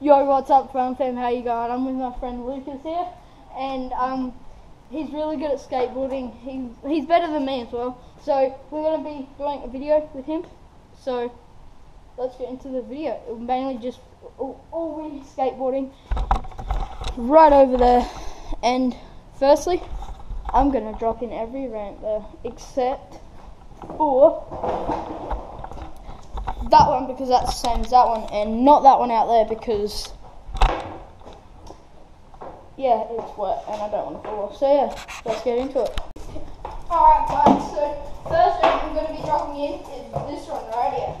Yo, what's up, Fun Fam? How you going? I'm with my friend Lucas here, and um, he's really good at skateboarding. He, he's better than me as well. So we're gonna be doing a video with him. So let's get into the video. Mainly just all, all we skateboarding right over there. And firstly, I'm gonna drop in every ramp there except for that one because that's the same as that one, and not that one out there because yeah, it's wet and I don't want to fall off. So yeah, let's get into it. Alright guys, so first one I'm going to be dropping in is this one right here.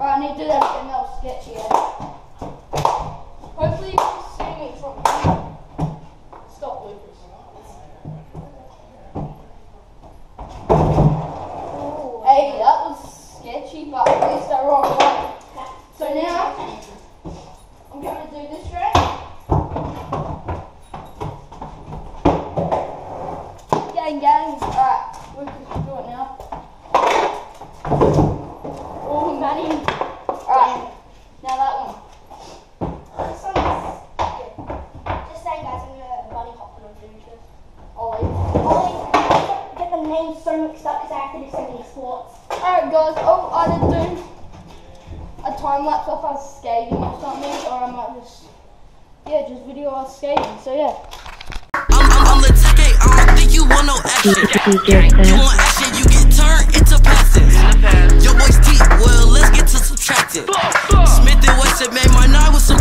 Alright, I need to do that again, that was sketchy. Yeah. Hopefully you can see me from here. Stop Lucas. Hey, that was least I wrong way. So now, I'm going to do this right. Gang, gang. Alright, Lucas will do it now. Oh, Manny. Alright, now that one. This. Just this. Ollie, get the names so mixed up because I have to do so many squats. Alright, guys. Oh, I did do a time lapse of us skating or something, or I might just, yeah, just video us skating. So, yeah. I'm, I'm, I'm the tech, I don't think you want no action. You want action, you get turned into passive. Your boy's deep, well, let's get to subtracting. Smith and Wesson made my nine with some